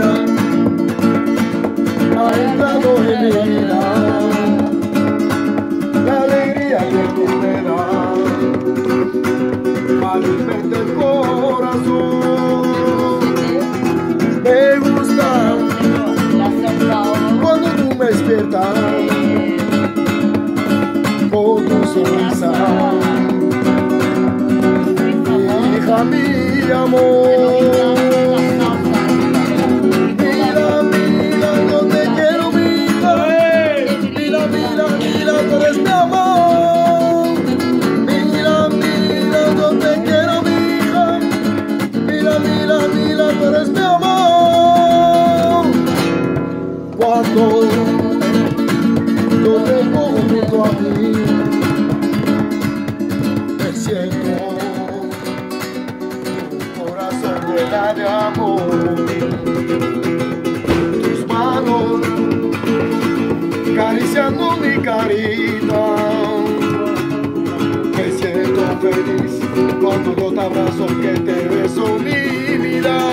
Ha estado en ella la alegría que tú me das. Alimenta el corazón. Me gusta cuando tú me despiertas. Con tu sonrisa. Hija mi amor. Tú eres mi amor. Mira, mira, yo te quiero, mira. Mira, mira, mira, tú eres mi amor. Cuando yo te pongo junto a mí, me siento un corazón llena de amor. Acariciando mi carita. Me siento feliz cuando yo te abrazo, que te beso mi vida.